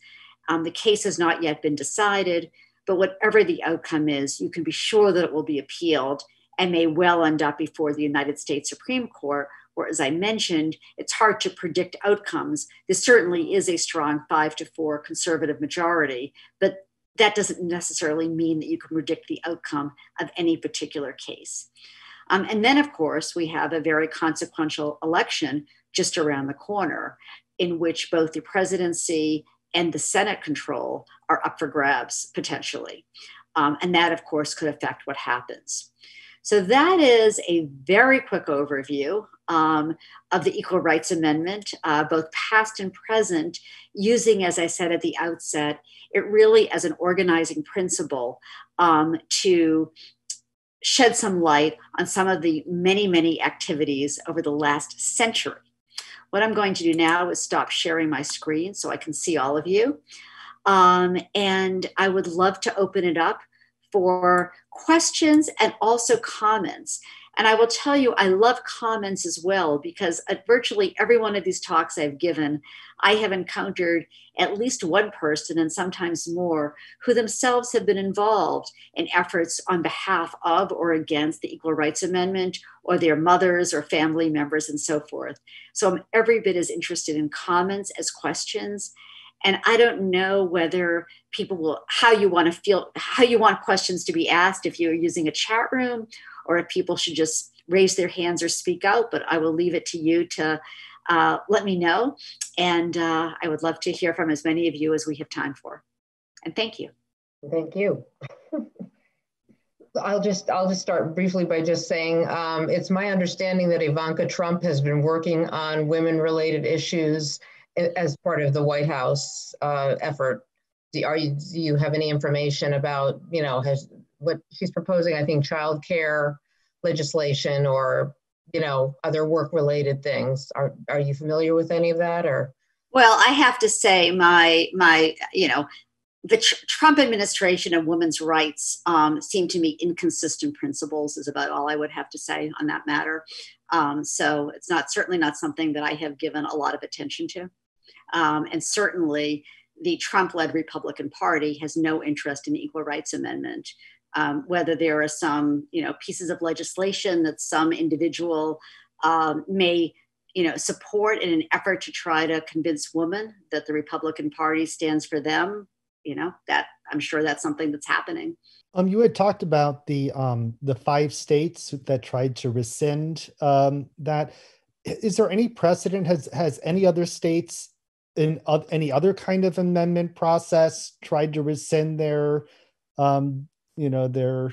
Um, the case has not yet been decided, but whatever the outcome is, you can be sure that it will be appealed and may well end up before the United States Supreme Court, where, as I mentioned, it's hard to predict outcomes. This certainly is a strong five to four conservative majority, but that doesn't necessarily mean that you can predict the outcome of any particular case. Um, and then, of course, we have a very consequential election just around the corner in which both the presidency and the Senate control are up for grabs potentially. Um, and that, of course, could affect what happens. So, that is a very quick overview um, of the Equal Rights Amendment, uh, both past and present, using, as I said at the outset, it really as an organizing principle um, to shed some light on some of the many, many activities over the last century. What I'm going to do now is stop sharing my screen so I can see all of you. Um, and I would love to open it up for questions and also comments. And I will tell you, I love comments as well because at virtually every one of these talks I've given, I have encountered at least one person and sometimes more who themselves have been involved in efforts on behalf of or against the Equal Rights Amendment or their mothers or family members and so forth. So I'm every bit as interested in comments as questions and i don't know whether people will how you want to feel how you want questions to be asked if you're using a chat room or if people should just raise their hands or speak out but i will leave it to you to uh, let me know. And uh, i would love to hear from as many of you as we have time for. And thank you. Thank you. [laughs] I'll just I'll just start briefly by just saying um, it's my understanding that Ivanka Trump has been working on women-related issues as part of the White House uh, effort. Do, are you, do you have any information about, you know, has what she's proposing? I think child care legislation or, you know, other work related things. Are, are you familiar with any of that or? Well, I have to say my, my, you know, the tr- Trump administration and women's rights um, seem to me inconsistent principles is about all I would have to say on that matter. Um, so it's not certainly not something that I have given a lot of attention to. Um, and certainly, the Trump led Republican Party has no interest in the Equal Rights Amendment. Um, whether there are some you know, pieces of legislation that some individual um, may you know, support in an effort to try to convince women that the Republican Party stands for them. You know, that I'm sure that's something that's happening. Um, you had talked about the um, the five states that tried to rescind um, that. Is there any precedent? Has has any other states in uh, any other kind of amendment process tried to rescind their, um, you know, their?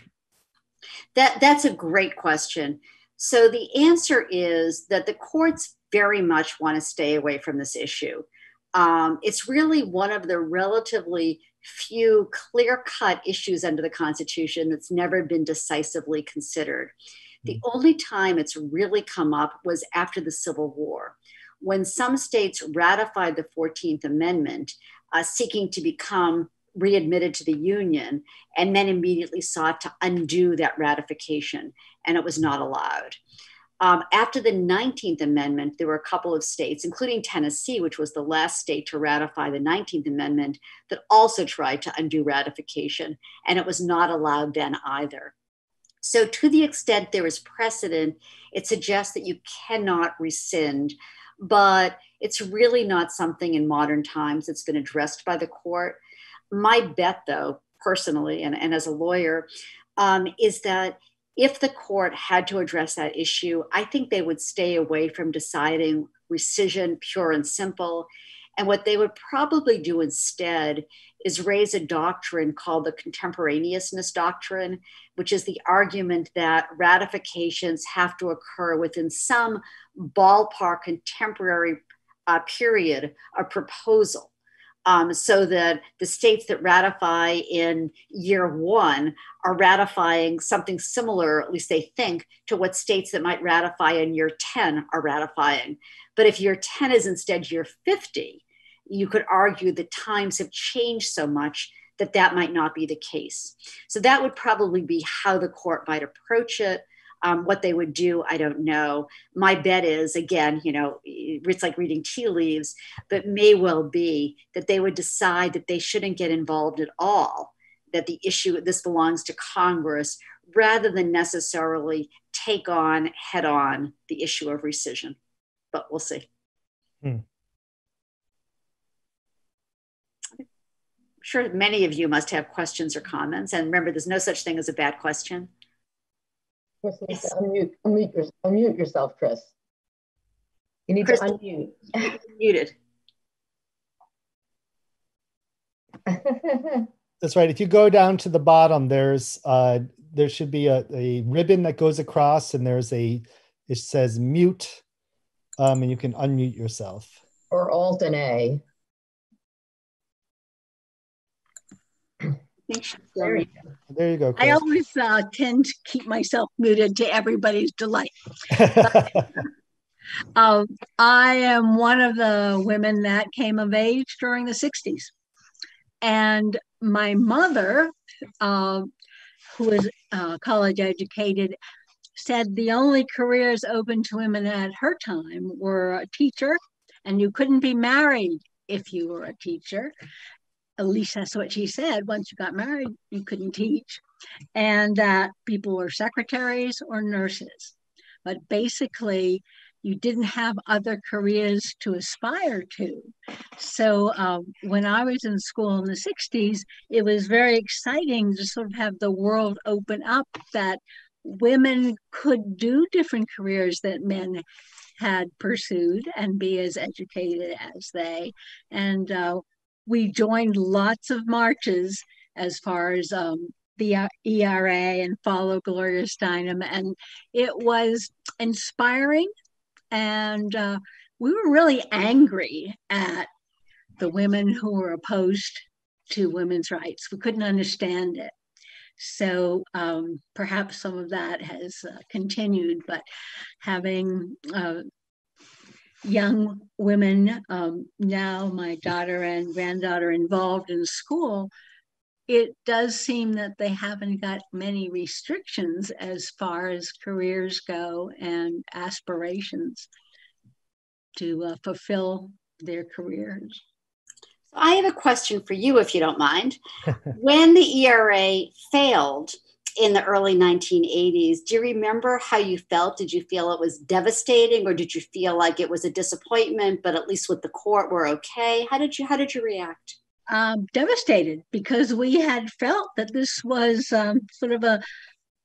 That that's a great question. So the answer is that the courts very much want to stay away from this issue. Um, it's really one of the relatively few clear cut issues under the Constitution that's never been decisively considered. The mm-hmm. only time it's really come up was after the Civil War, when some states ratified the 14th Amendment, uh, seeking to become readmitted to the Union, and then immediately sought to undo that ratification, and it was not allowed. Um, after the 19th Amendment, there were a couple of states, including Tennessee, which was the last state to ratify the 19th Amendment, that also tried to undo ratification, and it was not allowed then either. So, to the extent there is precedent, it suggests that you cannot rescind, but it's really not something in modern times that's been addressed by the court. My bet, though, personally, and, and as a lawyer, um, is that if the court had to address that issue, I think they would stay away from deciding rescission pure and simple. And what they would probably do instead is raise a doctrine called the contemporaneousness doctrine, which is the argument that ratifications have to occur within some ballpark contemporary uh, period of proposal um, so that the states that ratify in year one are ratifying something similar, at least they think, to what states that might ratify in year 10 are ratifying. But if year 10 is instead year 50, you could argue that times have changed so much that that might not be the case. So that would probably be how the court might approach it. Um, what they would do, I don't know. My bet is, again, you know, it's like reading tea leaves, but may well be that they would decide that they shouldn't get involved at all, that the issue, this belongs to Congress, rather than necessarily take on head on the issue of rescission. But we'll see. Hmm. I'm sure many of you must have questions or comments. And remember, there's no such thing as a bad question. Chris yes. unmute, unmute, your, unmute yourself, Chris. You need Chris, to unmute. Muted. [laughs] That's right. If you go down to the bottom, there's uh, there should be a, a ribbon that goes across, and there's a it says mute, um, and you can unmute yourself. Or Alt and A. There you go. There you go I always uh, tend to keep myself muted to everybody's delight. [laughs] um, I am one of the women that came of age during the 60s. And my mother, uh, who was uh, college educated, said the only careers open to women at her time were a teacher, and you couldn't be married if you were a teacher at least that's what she said. Once you got married, you couldn't teach, and that people were secretaries or nurses. But basically, you didn't have other careers to aspire to. So um, when I was in school in the 60s, it was very exciting to sort of have the world open up that women could do different careers that men had pursued and be as educated as they. And uh, we joined lots of marches as far as um, the ERA and follow Gloria Steinem, and it was inspiring. And uh, we were really angry at the women who were opposed to women's rights. We couldn't understand it. So um, perhaps some of that has uh, continued, but having uh, young women um, now, my daughter and granddaughter involved in school, it does seem that they haven't got many restrictions as far as careers go and aspirations to uh, fulfill their careers. I have a question for you, if you don't mind. [laughs] when the ERA failed, in the early 1980s. Do you remember how you felt? Did you feel it was devastating, or did you feel like it was a disappointment? But at least with the court, we're okay. How did you How did you react? Um, devastated because we had felt that this was um, sort of a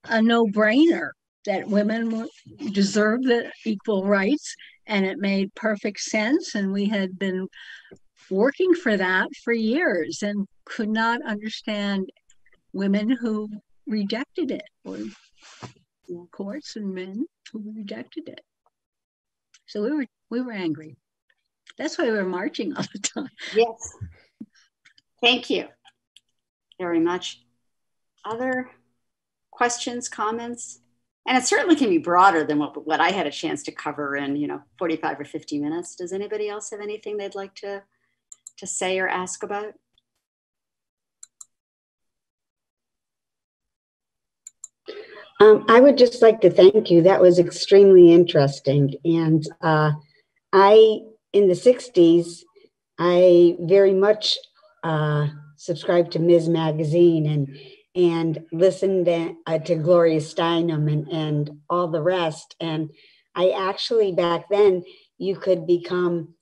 a no brainer that women deserve the equal rights, and it made perfect sense. And we had been working for that for years and could not understand women who rejected it or courts and men who rejected it. So we were we were angry. That's why we were marching all the time. Yes. Thank you very much. Other questions, comments? And it certainly can be broader than what, what I had a chance to cover in, you know, 45 or 50 minutes. Does anybody else have anything they'd like to, to say or ask about? Um, I would just like to thank you. That was extremely interesting. And uh, I, in the 60s, I very much uh, subscribed to Ms. Magazine and and listened to, uh, to Gloria Steinem and, and all the rest. And I actually, back then, you could become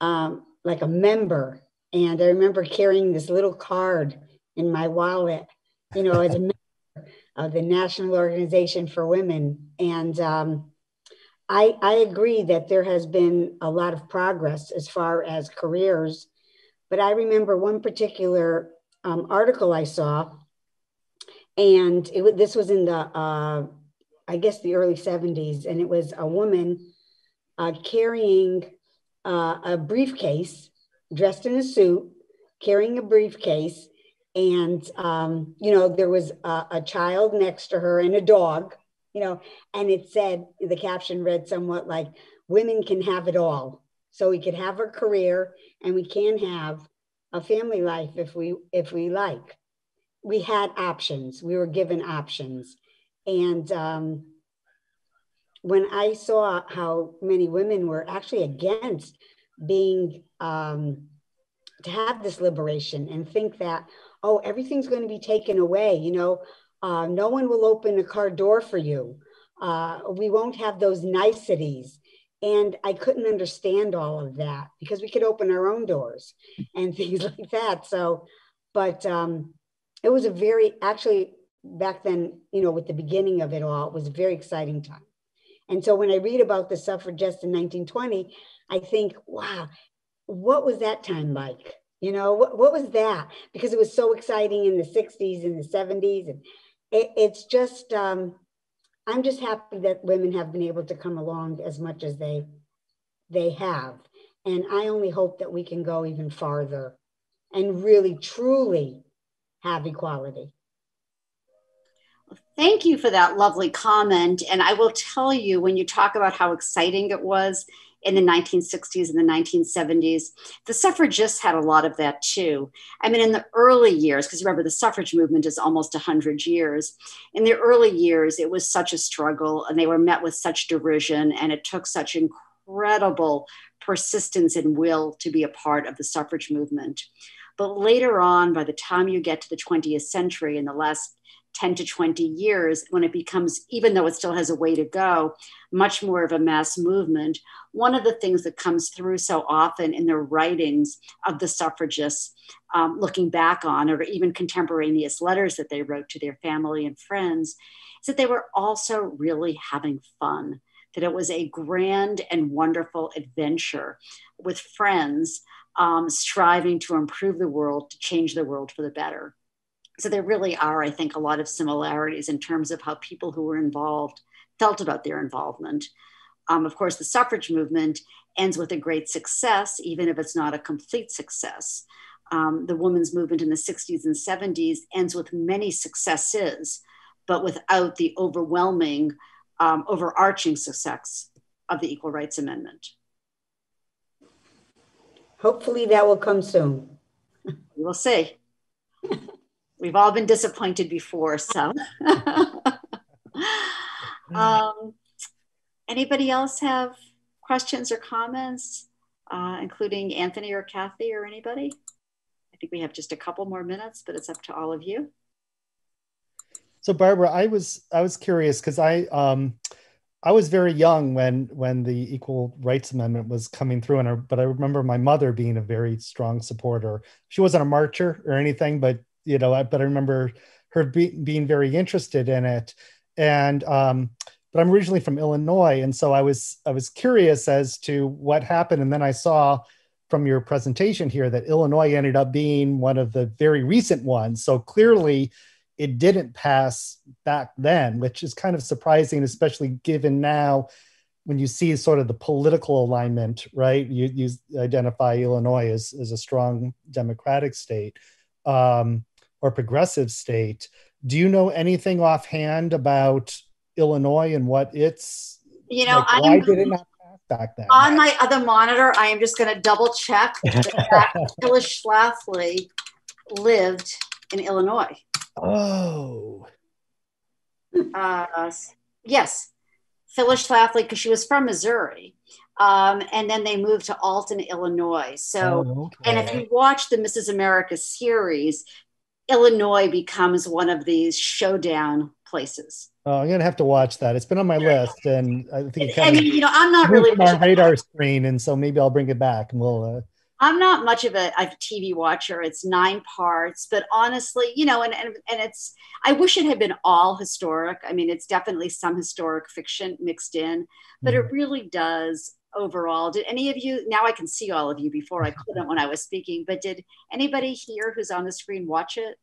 um, like a member. And I remember carrying this little card in my wallet, you know, as a [laughs] of the National Organization for Women. And um, I, I agree that there has been a lot of progress as far as careers. But I remember one particular um, article I saw, and it, this was in the, uh, I guess, the early 70s, and it was a woman uh, carrying uh, a briefcase, dressed in a suit, carrying a briefcase, and um, you know there was a, a, child next to her and a dog you know and it said the caption read somewhat like women can have it all. So we could have a career and we can have a family life if we if we like. We had options. We were given options. And um, when i saw how many women were actually against being um, to have this liberation and think that oh, everything's going to be taken away. You know, uh, no one will open a car door for you. Uh, we won't have those niceties. And I couldn't understand all of that because we could open our own doors [laughs] and things like that. So, but um, it was a very, actually, back then, you know, with the beginning of it all, it was a very exciting time. And so when I read about the suffragists in 1920, I think, wow, what was that time like? You know, what, what was that? Because it was so exciting in the 60s and the 70s. And it, it's just, um, I'm just happy that women have been able to come along as much as they they have. And I only hope that we can go even farther and really truly have equality. Thank you for that lovely comment. And I will tell you, when you talk about how exciting it was, in the 1960s and the 1970s. The suffragists had a lot of that too. I mean, in the early years, because remember, the suffrage movement is almost 100 years. In the early years, it was such a struggle and they were met with such derision, and it took such incredible persistence and will to be a part of the suffrage movement. But later on, by the time you get to the 20th century, in the last 10 to 20 years, when it becomes, even though it still has a way to go, much more of a mass movement, one of the things that comes through so often in the writings of the suffragists, um, looking back on, or even contemporaneous letters that they wrote to their family and friends, is that they were also really having fun. That it was a grand and wonderful adventure with friends um, striving to improve the world, to change the world for the better. So there really are, I think, a lot of similarities in terms of how people who were involved felt about their involvement. Um, of course, the suffrage movement ends with a great success, even if it's not a complete success. Um, the women's movement in the 60s and 70s ends with many successes, but without the overwhelming, um, overarching success of the Equal Rights Amendment. Hopefully, that will come soon. We will see. [laughs] We've all been disappointed before, so. [laughs] um, anybody else have questions or comments, uh, including Anthony or Kathy or anybody? I think we have just a couple more minutes, but it's up to all of you. So Barbara, I was I was curious because I um I was very young when when the Equal Rights Amendment was coming through, and I, but I remember my mother being a very strong supporter. She wasn't a marcher or anything, but you know, I, but I remember her be, being very interested in it. And um, but I'm originally from Illinois, and so I was I was curious as to what happened, and then I saw from your presentation here that Illinois ended up being one of the very recent ones. So clearly it didn't pass back then, which is kind of surprising, especially given now when you see sort of the political alignment, right? You, you identify Illinois as, as a strong democratic state um, or progressive state. Do you know anything offhand about Illinois and what it's? You know, like, why did it not pass back then? On my other monitor, I am just going to double check [laughs] that Phyllis Schlafly lived in Illinois. Oh. Uh, yes, Phyllis Schlafly, because she was from Missouri. Um, and then they moved to Alton, Illinois. So, oh, okay. and if you watch the Mrs. America series, Illinois becomes one of these showdown places. Oh, I'm gonna have to watch that. It's been on my list, and I think I mean, you know, I'm not really on radar screen, and so maybe I'll bring it back, and we'll. Uh, I'm not much of a, a, TV watcher. It's nine parts, but honestly, you know, and, and and it's. I wish it had been all historic. I mean, it's definitely some historic fiction mixed in, but mm-hmm. it really does overall. Did any of you? Now I can see all of you. Before I couldn't when I was speaking, but did anybody here who's on the screen watch it?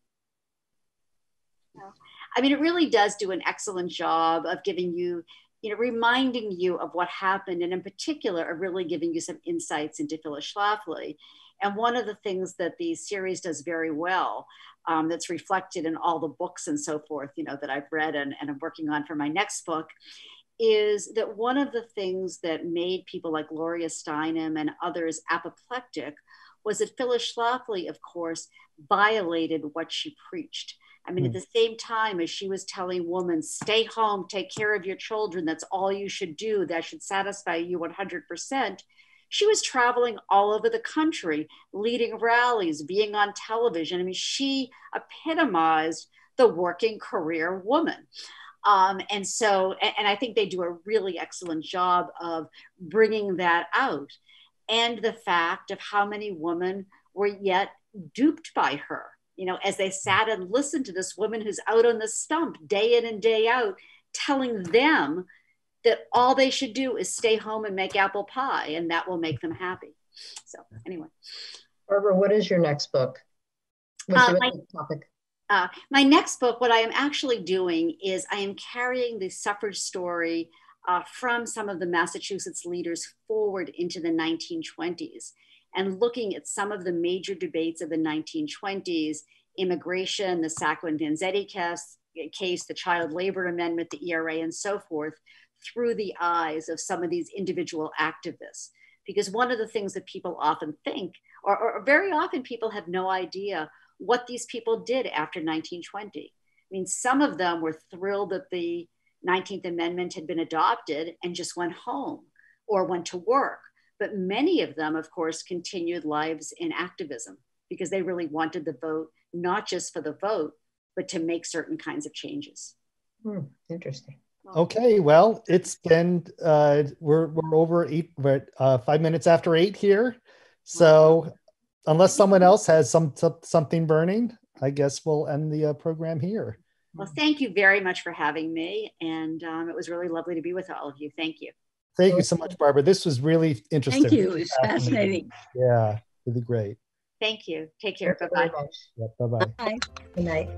No. I mean, it really does do an excellent job of giving you you know, reminding you of what happened, and in particular, of really giving you some insights into Phyllis Schlafly. And one of the things that the series does very well, um, that's reflected in all the books and so forth, you know, that I've read and, and I'm working on for my next book, is that one of the things that made people like Gloria Steinem and others apoplectic was that Phyllis Schlafly, of course, violated what she preached. I mean, mm. at hmm. the same time as she was telling women, stay home, take care of your children, that's all you should do, that should satisfy you 100%, she was traveling all over the country, leading rallies, being on television. I mean, she epitomized the working career woman. Um, and so, and, and I think they do a really excellent job of bringing that out. And the fact of how many women were yet duped by her you know, as they sat and listened to this woman who's out on the stump day in and day out, telling them that all they should do is stay home and make apple pie and that will make them happy. So, anyway. Barbara, what is your next book? What's uh, my, topic? Uh, my next book, what I am actually doing is I am carrying the suffrage story uh, from some of the Massachusetts leaders forward into the 1920s and looking at some of the major debates of the 1920s immigration, the Sacco and Vanzetti case, case, the child labor amendment, the ERA, and so forth, through the eyes of some of these individual activists. Because one of the things that people often think, or, or very often people have no idea what these people did after 1920. I mean, some of them were thrilled that the 19th Amendment had been adopted and just went home or went to work but many of them, of course, continued lives in activism because they really wanted the vote, not just for the vote, but to make certain kinds of changes. Hmm, interesting. Okay, well, it's been uh, we're we're over eight, we're uh, five minutes after eight here. So, unless someone else has some something burning, I guess we'll end the uh, program here. Well, thank you very much for having me, and um, it was really lovely to be with all of you. Thank you. Thank you so much, Barbara. This was really interesting. Thank you. It It's fascinating. Yeah, really great. Thank you. Take care. Bye-bye. Yeah, bye-bye. Bye. Good night.